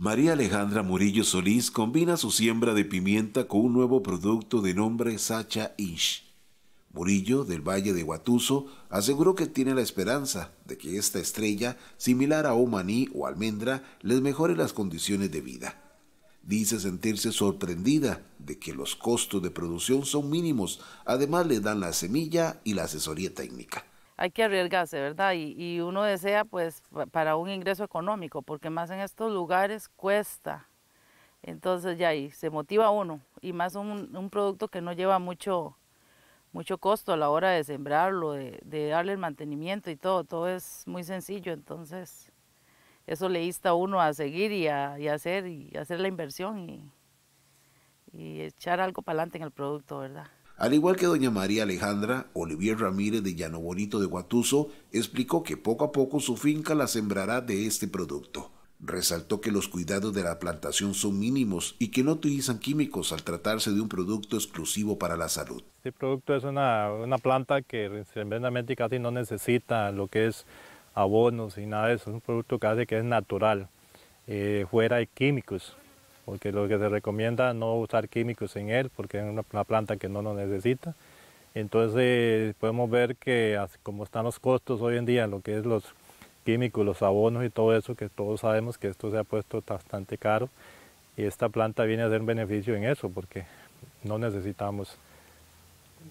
María Alejandra Murillo Solís combina su siembra de pimienta con un nuevo producto de nombre Sacha Inch. Murillo, del Valle de Guatuso, aseguró que tiene la esperanza de que esta estrella, similar a un maní o almendra, les mejore las condiciones de vida. Dice sentirse sorprendida de que los costos de producción son mínimos, además le dan la semilla y la asesoría técnica hay que arriesgarse, ¿verdad? Y, uno desea pues para un ingreso económico, porque más en estos lugares cuesta. Entonces ya ahí se motiva uno y más un, producto que no lleva mucho, mucho costo a la hora de sembrarlo, de, darle el mantenimiento y todo, todo es muy sencillo, entonces eso le insta a uno a seguir y a, hacer, y hacer la inversión y, y echar algo para adelante en el producto, ¿verdad? Al igual que doña María Alejandra, Olivier Ramírez de Llano Bonito de Guatuso explicó que poco a poco su finca la sembrará de este producto. Resaltó que los cuidados de la plantación son mínimos y que no utilizan químicos al tratarse de un producto exclusivo para la salud. Este producto es una, planta que tremendamente casi no necesita lo que es abonos y nada de eso. Es un producto casi que es natural. Eh, fuera hay químicos porque lo que se recomienda no usar químicos en él, porque es una, planta que no lo necesita. Entonces podemos ver que como están los costos hoy en día, lo que es los químicos, los abonos y todo eso, que todos sabemos que esto se ha puesto bastante caro, y esta planta viene a ser un beneficio en eso, porque no necesitamos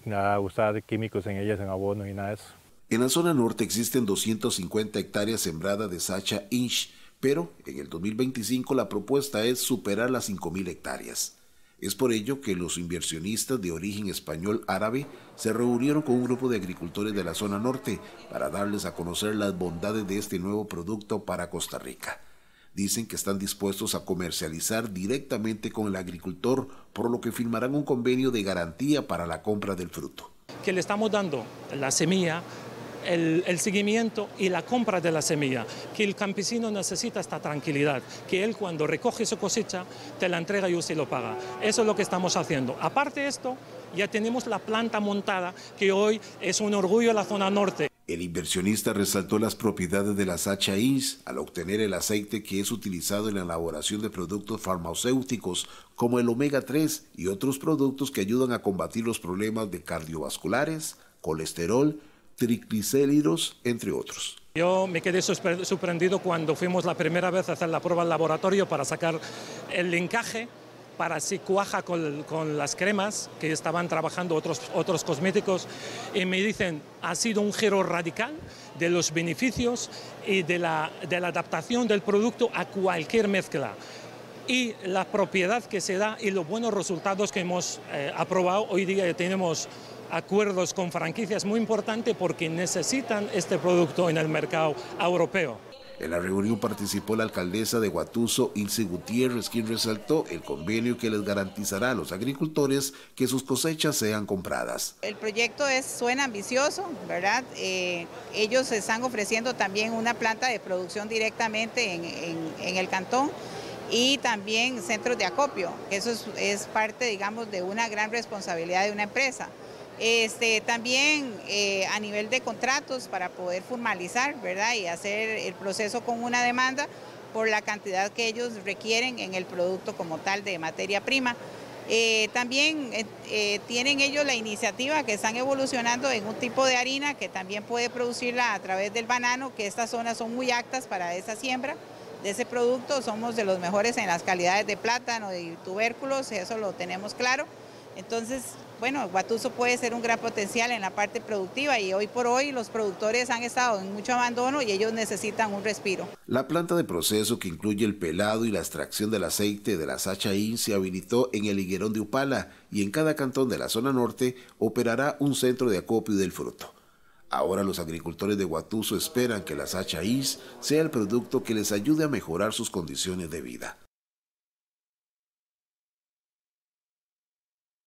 nada, usar químicos en ellas, en abonos y nada de eso. En la zona norte existen 250 hectáreas sembradas de Sacha Inch, pero en el 2025 la propuesta es superar las 5.000 hectáreas. Es por ello que los inversionistas de origen español árabe se reunieron con un grupo de agricultores de la zona norte para darles a conocer las bondades de este nuevo producto para Costa Rica. Dicen que están dispuestos a comercializar directamente con el agricultor, por lo que firmarán un convenio de garantía para la compra del fruto. Que le estamos dando la semilla el, seguimiento y la compra de la semilla, que el campesino necesita esta tranquilidad, que él cuando recoge su cosecha te la entrega y usted lo paga. Eso es lo que estamos haciendo. Aparte de esto, ya tenemos la planta montada, que hoy es un orgullo de la zona norte. El inversionista resaltó las propiedades de la Sacha Inns al obtener el aceite que es utilizado en la elaboración de productos farmacéuticos como el omega 3 y otros productos que ayudan a combatir los problemas de cardiovasculares, colesterol triglicéridos, entre otros. Yo me quedé sorprendido cuando fuimos la primera vez a hacer la prueba en laboratorio para sacar el encaje para si cuaja con, las cremas que estaban trabajando otros, otros cosméticos y me dicen ha sido un giro radical de los beneficios y de la, de la adaptación del producto a cualquier mezcla y la propiedad que se da y los buenos resultados que hemos eh, aprobado. Hoy día tenemos acuerdos con franquicias muy importantes porque necesitan este producto en el mercado europeo. En la reunión participó la alcaldesa de Guatuso, Ilse Gutiérrez, quien resaltó el convenio que les garantizará a los agricultores que sus cosechas sean compradas. El proyecto es, suena ambicioso, ¿verdad? Eh, ellos están ofreciendo también una planta de producción directamente en, el cantón y también centros de acopio. Eso es, es parte, digamos, de una gran responsabilidad de una empresa. Este, también eh, a nivel de contratos para poder formalizar ¿verdad? y hacer el proceso con una demanda por la cantidad que ellos requieren en el producto como tal de materia prima. Eh, también eh, tienen ellos la iniciativa que están evolucionando en un tipo de harina que también puede producirla a través del banano, que estas zonas son muy aptas para esa siembra de ese producto. Somos de los mejores en las calidades de plátano y tubérculos, eso lo tenemos claro. Entonces, bueno, Guatuso puede ser un gran potencial en la parte productiva y hoy por hoy los productores han estado en mucho abandono y ellos necesitan un respiro. La planta de proceso que incluye el pelado y la extracción del aceite de la Sachaín se habilitó en el higuerón de Upala y en cada cantón de la zona norte operará un centro de acopio del fruto. Ahora los agricultores de Guatuso esperan que la Sacha sea el producto que les ayude a mejorar sus condiciones de vida.